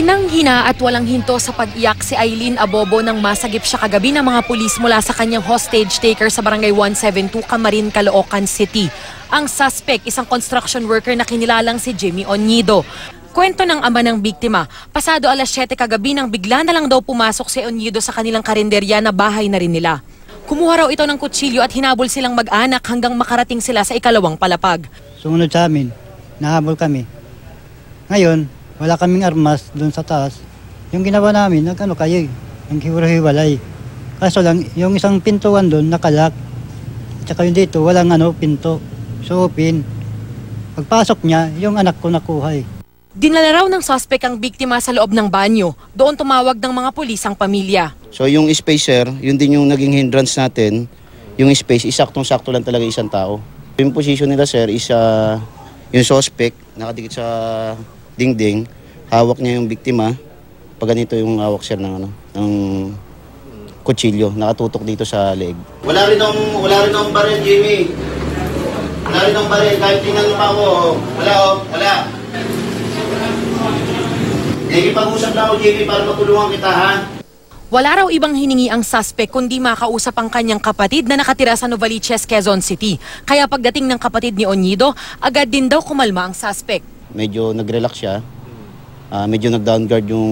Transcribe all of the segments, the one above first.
Hinang-hina at walang hinto sa pag-iyak si Eileen Abobo nang masagip siya kagabi ng mga pulis mula sa kanyang hostage taker sa barangay 172 Camarin, Caloocan City. Ang suspect, isang construction worker na kinilalang si Jimmy Onido. Kwento ng ama ng biktima, pasado alas 7 kagabi nang bigla na lang daw pumasok si Onido sa kanilang karinderya na bahay na rin nila. Kumuha raw ito ng kutsilyo at hinabol silang mag-anak hanggang makarating sila sa ikalawang palapag. Sumunod sa amin, nahabol kami. Ngayon, wala kaming armas doon sa taas. Yung ginawa namin, nag-ano kayo, ang hiwalay. Kaso lang, yung isang pintuan doon, nakalak. At saka yung dito, walang ano, pinto. So, open. Pagpasok niya, yung anak ko nakuha eh. Dinala raw ng suspect ang biktima sa loob ng banyo. Doon tumawag ng mga pulis ang pamilya. So yung spacer, yun din yung naging hindrance natin. Yung space, isaktong-sakto lang talaga isang tao. Yung position nila sir is ah, yung suspect, nakadikit sa dingding, hawak niya yung biktima. Pag ganito yung hawak sir ng, ano, ng kutsilyo, nakatutok dito sa leg. Wala rin akong, wala rin akong baril, Jimmy. Wala rin akong baril, kahit tinanong pa ako, wala oh, wala. Nakikipag-usap lang ako, Jimmy, para matulungan kita, ha? Wala raw ibang hiningi ang suspect kundi makausap ang kanyang kapatid na nakatira sa Novaliches, Quezon City. Kaya pagdating ng kapatid ni Onido, agad din daw kumalma ang suspect. Medyo nag-relax siya. Ah, medyo nag-downguard yung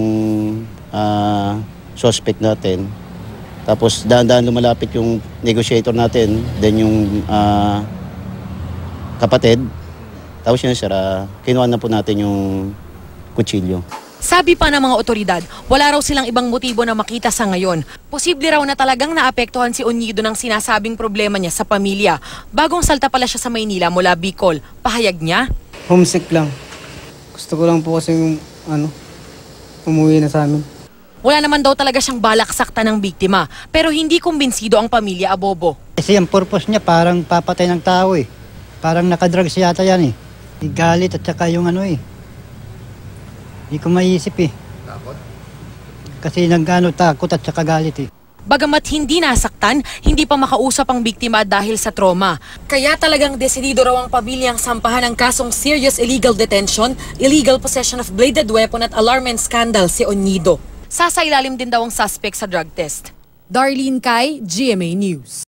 ah, suspect natin. Tapos dahan-dahan lumalapit yung negotiator natin, then yung ah, kapatid. Tapos yun sir, ah, kinuha na po natin yung kutsilyo. Sabi pa ng mga otoridad, wala raw silang ibang motibo na makita sa ngayon. Posible raw na talagang naapektuhan si Onido ng sinasabing problema niya sa pamilya. Bagong salta pala siya sa Maynila mula Bicol. Pahayag niya, Homesick lang. Gusto ko lang po kasi yung, ano, umuwi na sa amin. wala naman daw talaga siyang balak sakta ng biktima. Pero hindi kumbinsido ang pamilya Abobo. Kasi ang purpose niya parang papatay ng tao eh. Parang nakadrugs yata yan eh. Yung Galit at saka yung ano eh. Hindi ko maisip eh. Takot? Kasi nagano takot at saka galit eh. Bagamat hindi nasaktan, hindi pa makausap ang biktima dahil sa trauma. Kaya talagang desidido raw ang pamilyang sampahan ng kasong serious illegal detention, illegal possession of bladed weapon at alarm and scandal si Onido. Sasailalim din daw ang suspect sa drug test. Darlene Kai, GMA News.